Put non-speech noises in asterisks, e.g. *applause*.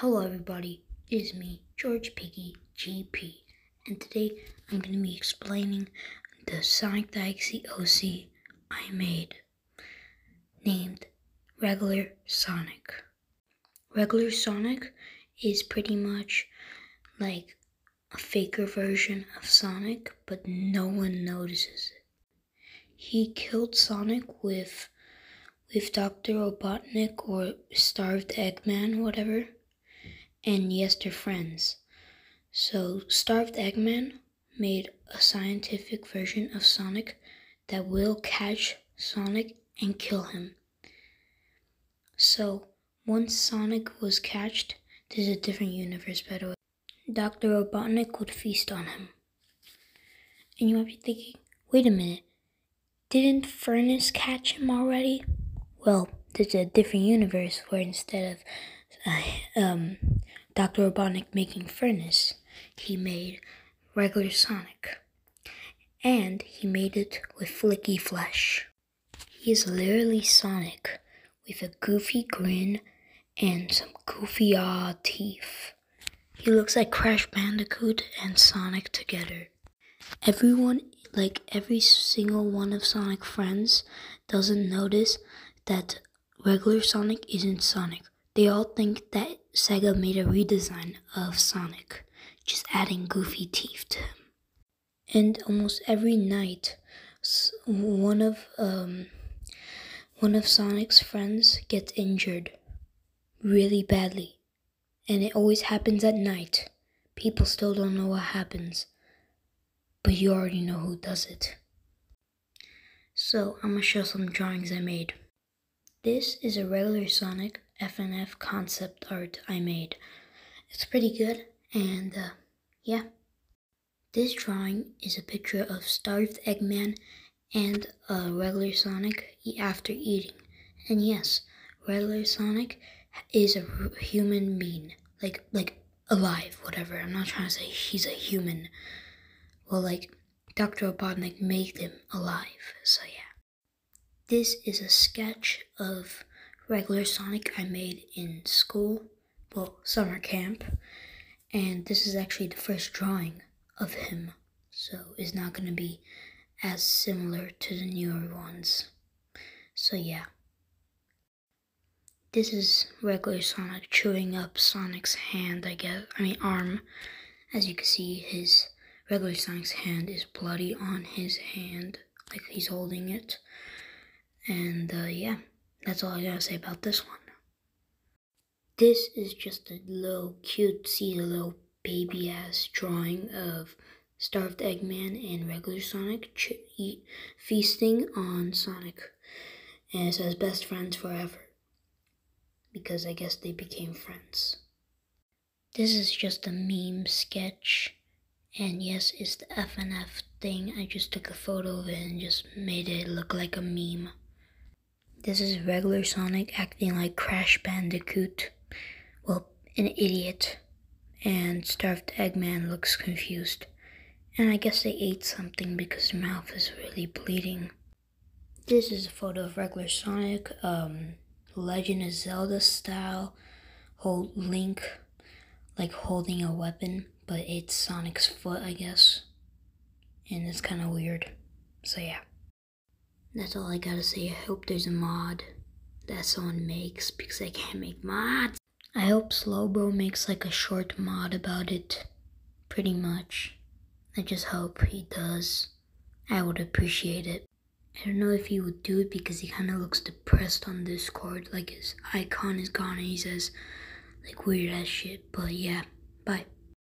Hello, everybody. It is me, George Piggy GP, and today I'm going to be explaining the Sonic the Galaxy OC I made, named Regular Sonic. Regular Sonic is pretty much like a faker version of Sonic, but no one notices it. He killed Sonic with with Dr. Robotnik or Starved Eggman, whatever. And yes, they're friends. So, Starved Eggman made a scientific version of Sonic that will catch Sonic and kill him. So, once Sonic was catched, this is a different universe, by the way. Dr. Robotnik would feast on him. And you might be thinking, wait a minute, didn't Furnace catch him already? well, there's a different universe where instead of uh, *laughs* um, Dr. Robotnik making Furnace, he made regular Sonic. And he made it with flicky flesh. He is literally Sonic with a goofy grin and some goofy ah teeth. He looks like Crash Bandicoot and Sonic together. Everyone, like every single one of Sonic friends, doesn't notice that regular Sonic isn't Sonic. They all think that Sega made a redesign of Sonic, just adding goofy teeth to him. And almost every night, one of um, one of Sonic's friends gets injured really badly, and it always happens at night. People still don't know what happens, but you already know who does it. So I'm gonna show some drawings I made. This is a regular Sonic FNF concept art I made. It's pretty good, and uh, yeah. This drawing is a picture of starved Eggman and a regular Sonic after eating. And yes, regular Sonic is a human being, like like alive, whatever. I'm not trying to say he's a human. Well, like Dr. Robotnik made him alive. So yeah. This is a sketch of regular Sonic I made in school, well, summer camp. And this is actually the first drawing of him, so it's not going to be as similar to the newer ones. So yeah. This is regular Sonic chewing up Sonic's hand, I guess. I mean, arm. As you can see, his regular Sonic's hand is bloody on his hand, like he's holding it. And uh, yeah, that's all I gotta say about this one. This is just a little cute, see a little baby ass drawing of Starved Eggman and regular Sonic ch- eat, feasting on Sonic. And it says best friends forever. Because I guess they became friends. This is just a meme sketch. And yes, it's the FNF thing. I just took a photo of it and just made it look like a meme. This is regular Sonic acting like Crash Bandicoot. Well, an idiot. And Starved Eggman looks confused. And I guess they ate something because their mouth is really bleeding. This is a photo of regular Sonic, um, Legend of Zelda style, hold Link like holding a weapon, but it's Sonic's foot, I guess. And it's kind of weird. So yeah. That's all I gotta say. I hope there's a mod that someone makes because I can't make mods. I hope Slowbro makes like a short mod about it. Pretty much. I just hope he does. I would appreciate it. I don't know if he would do it because he kind of looks depressed on Discord. Like his icon is gone and he says like weird ass shit. But yeah, bye.